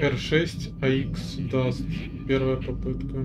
R6 AX даст. Первая попытка.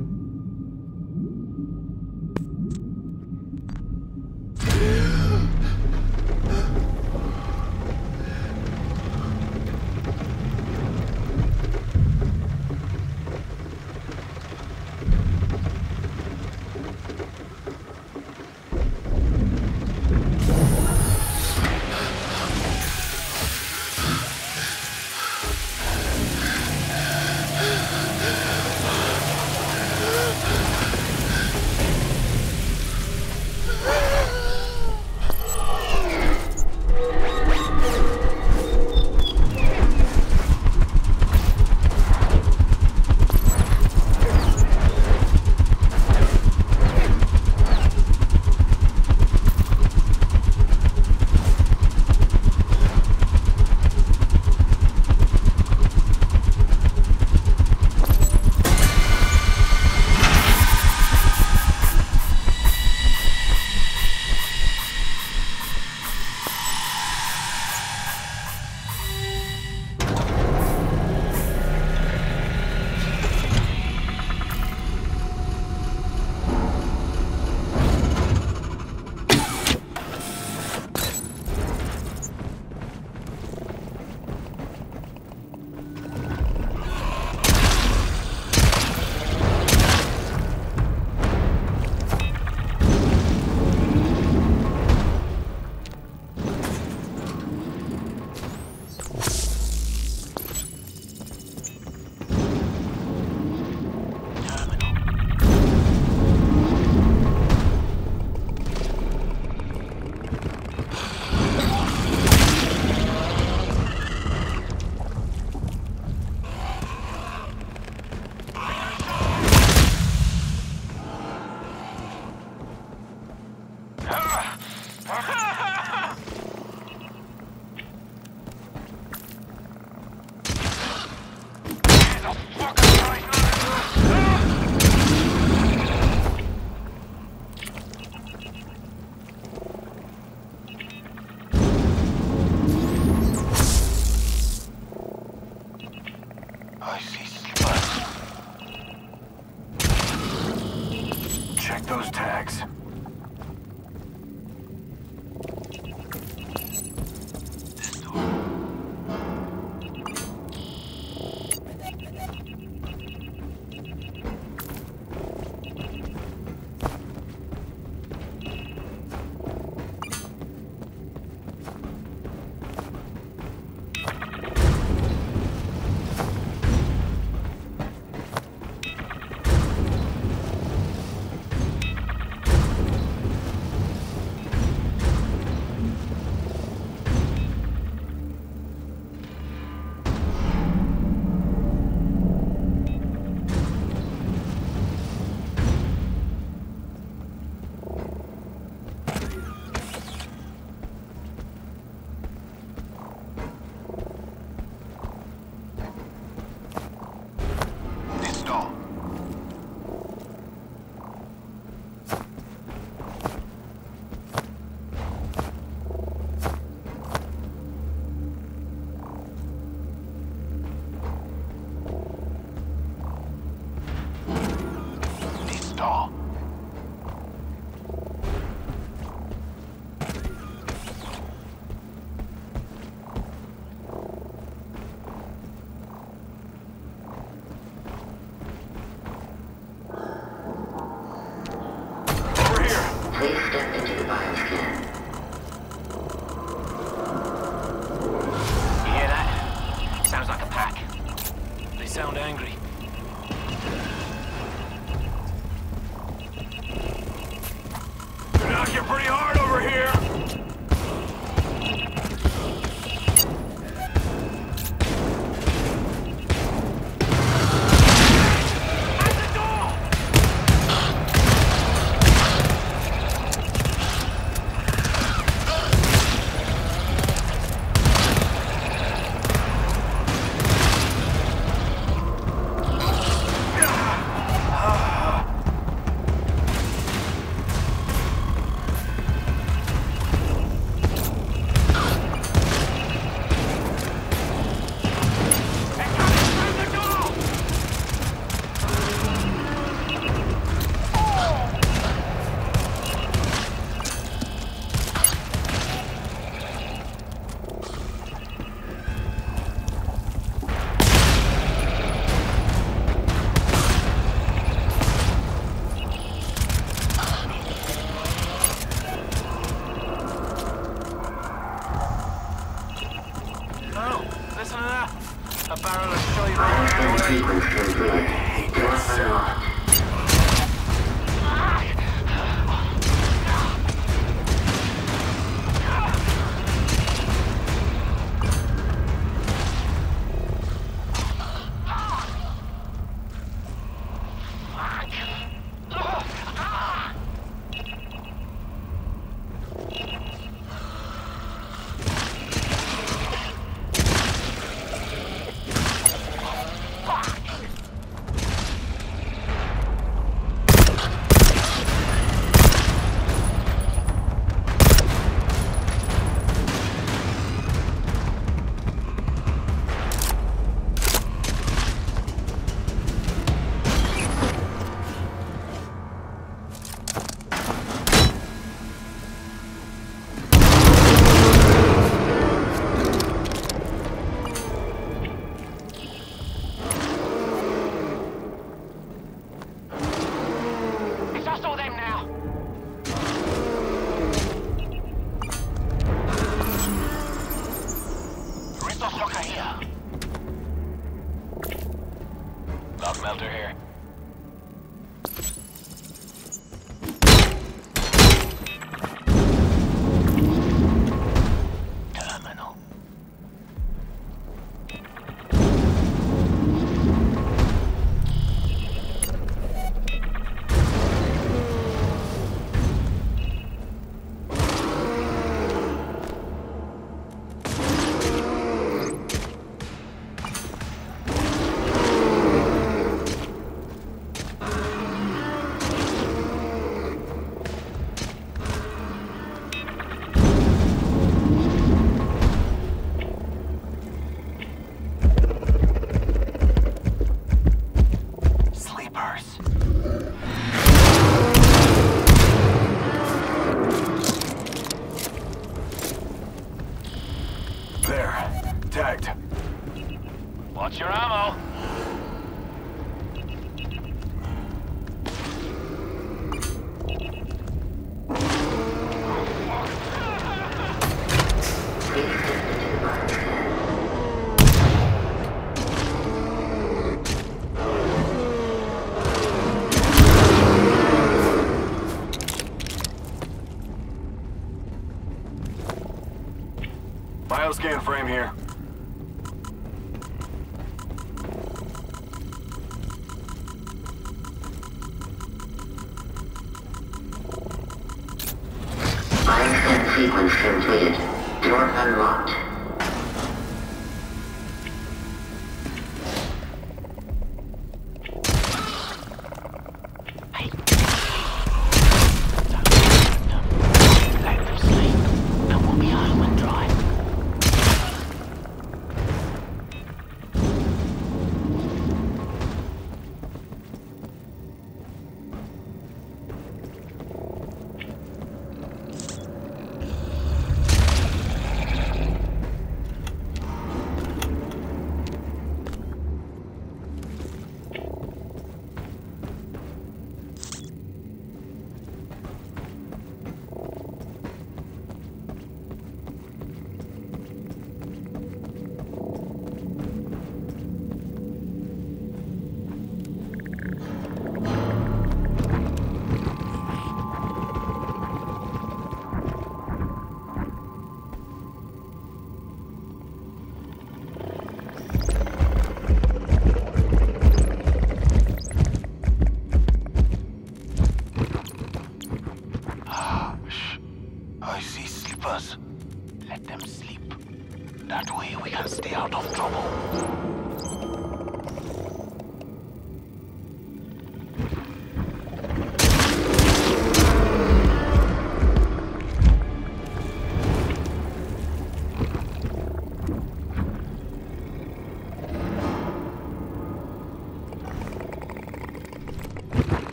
Frame here.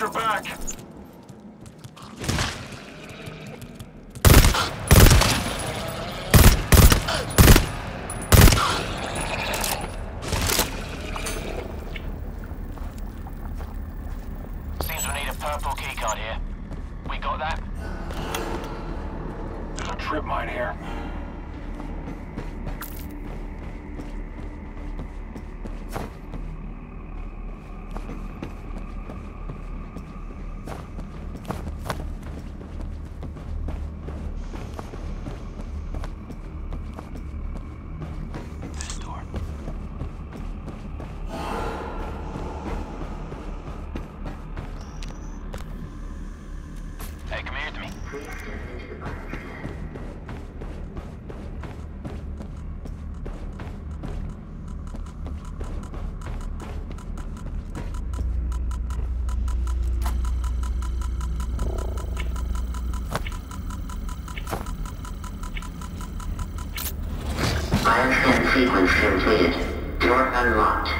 your back. sequence complete. Door unlocked.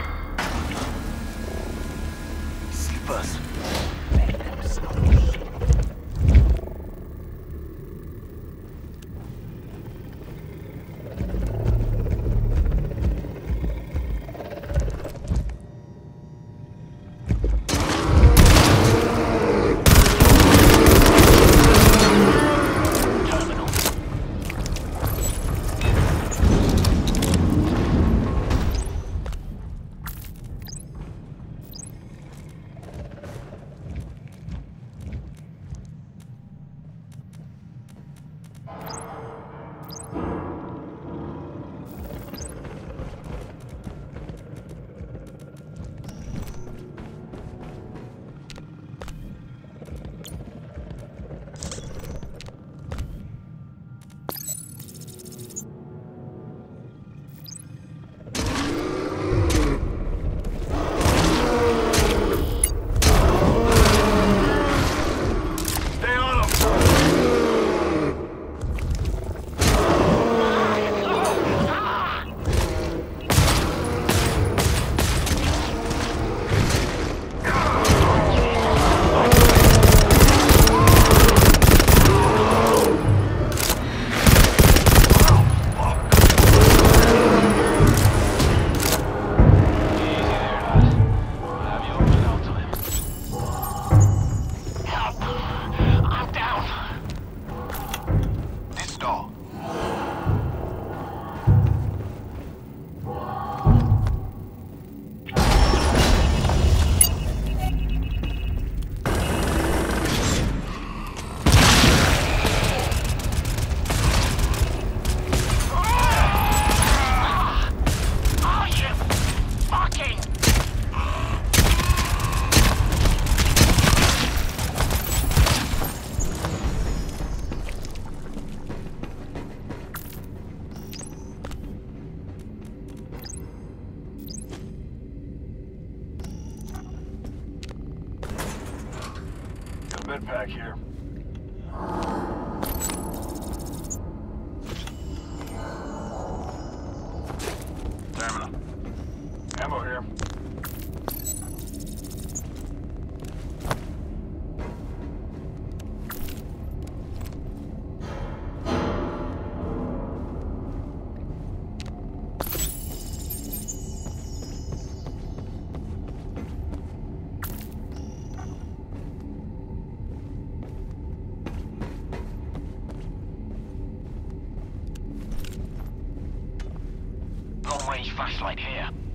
flashlight here.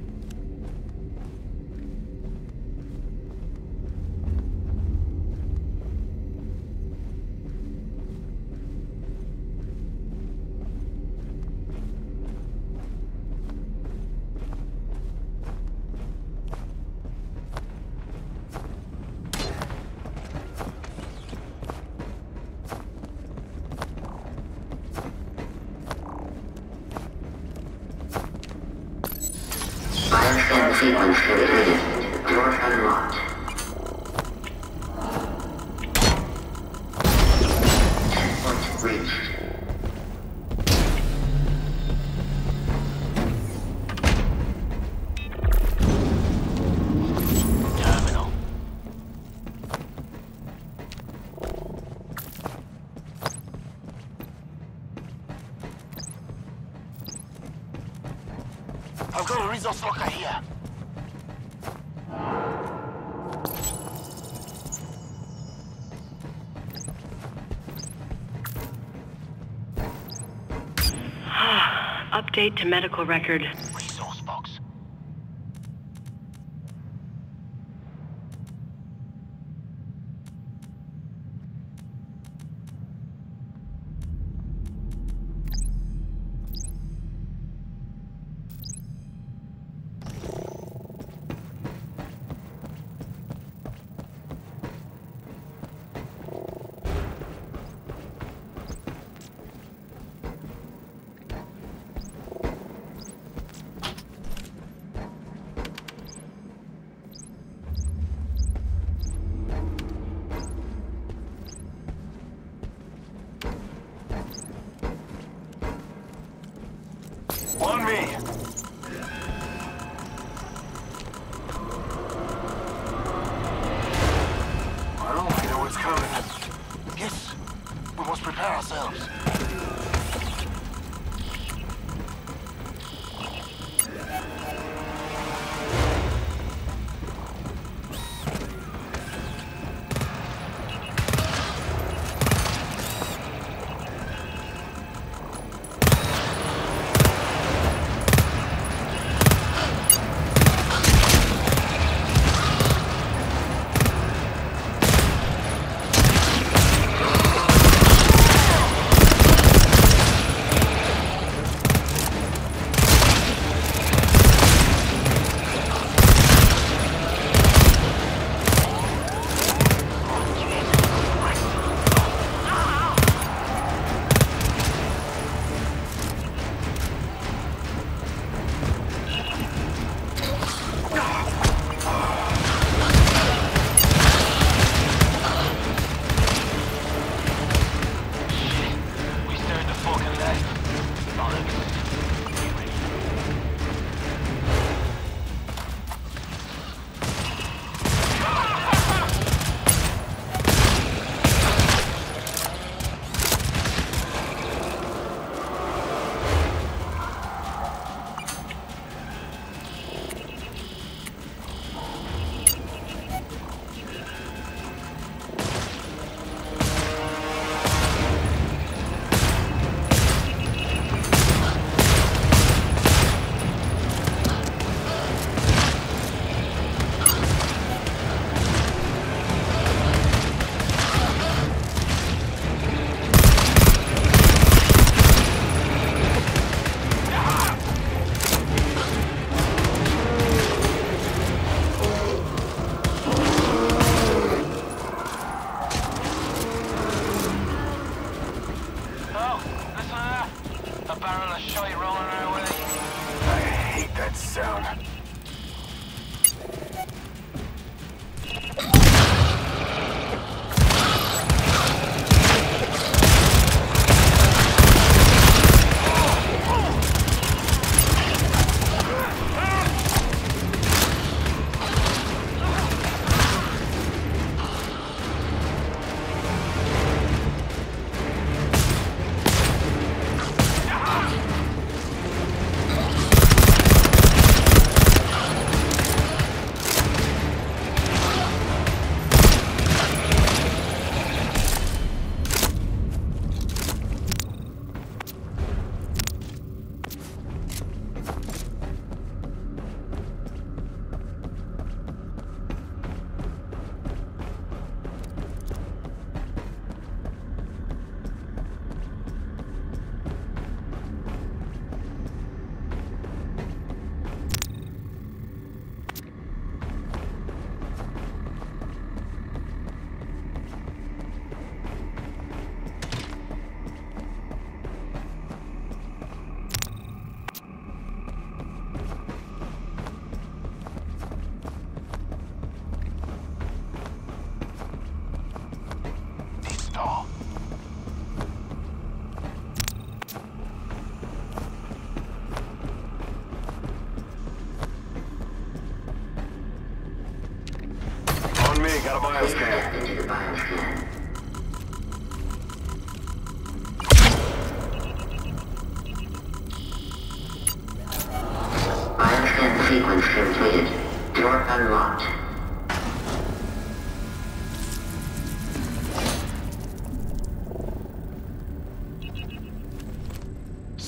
Update to medical record.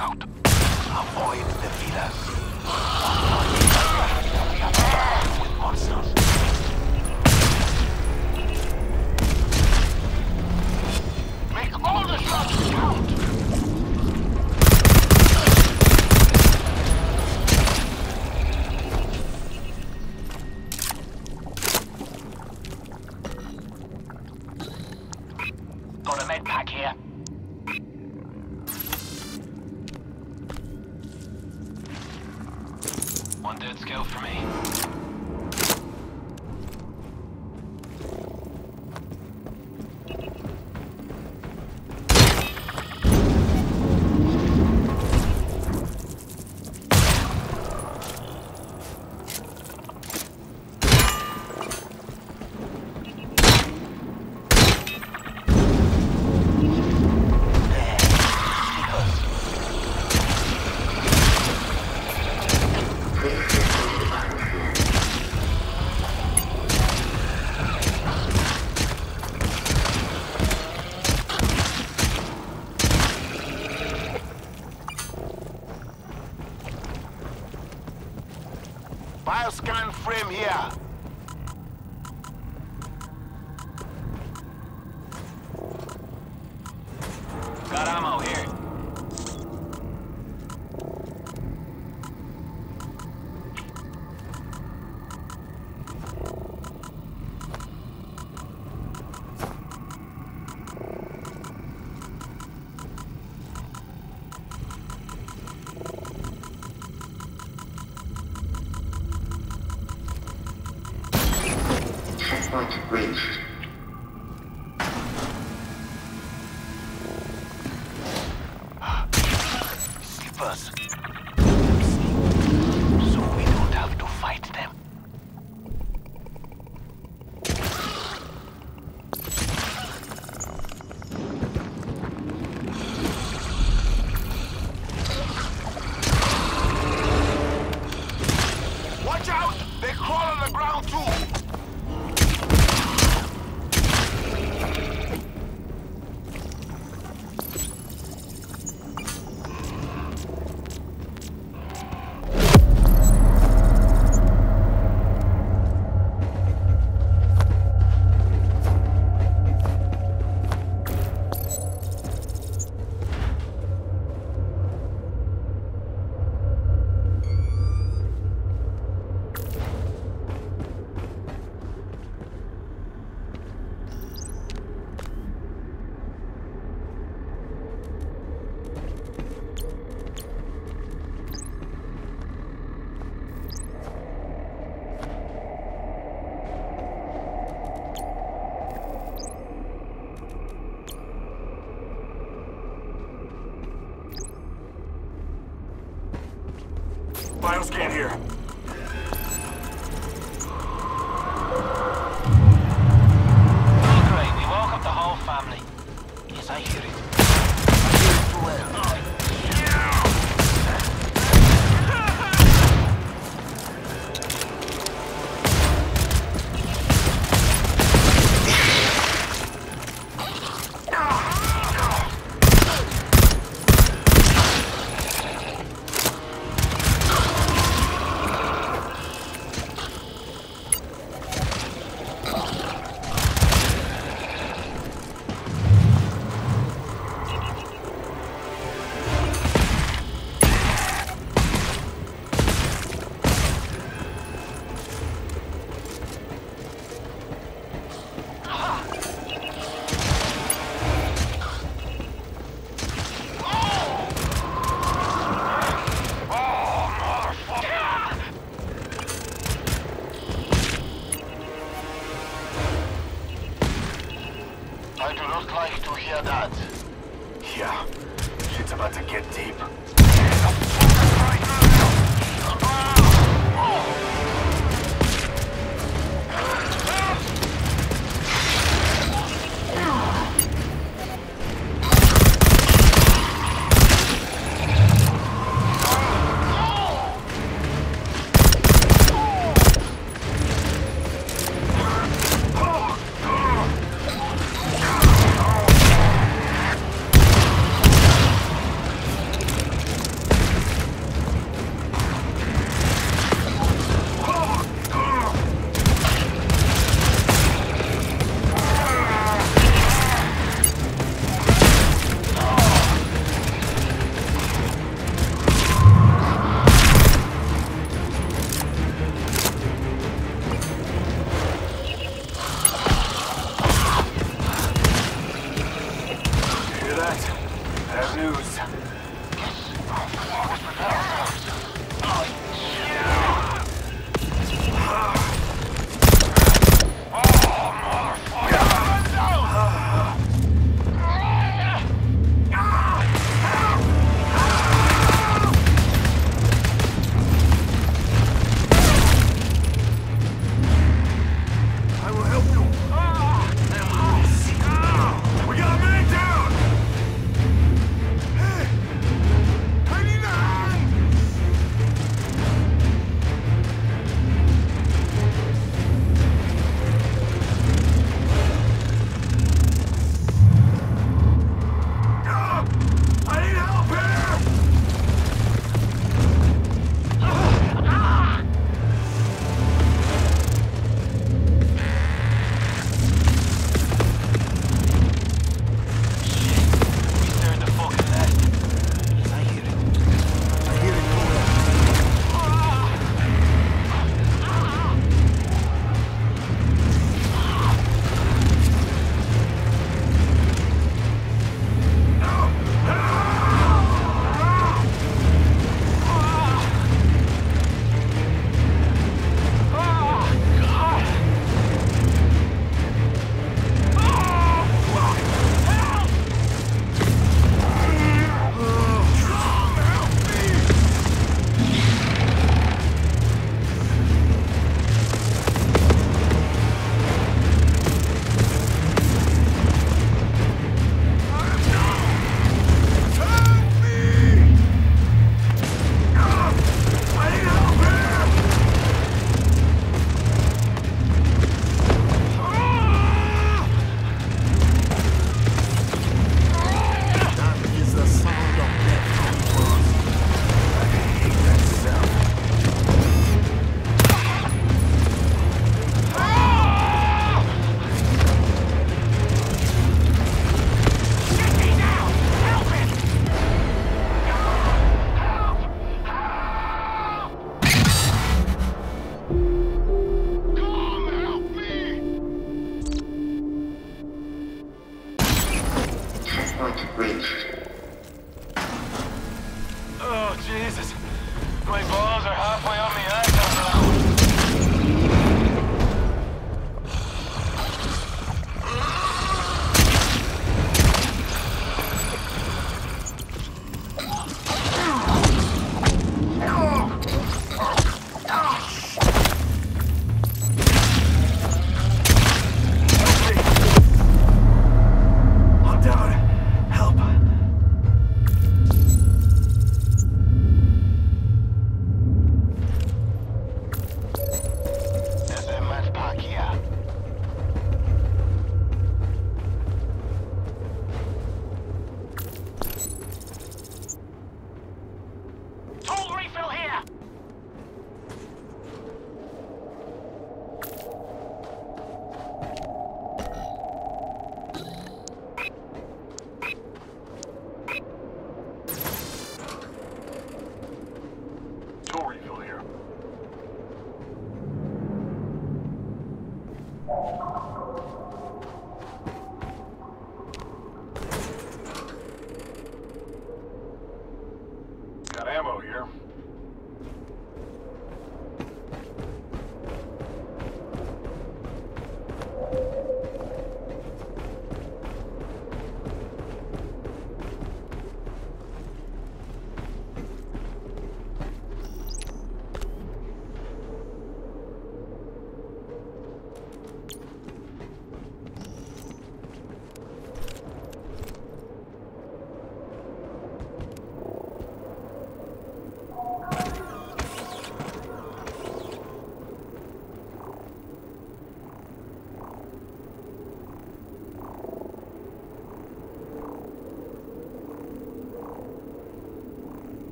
Avoid the villas.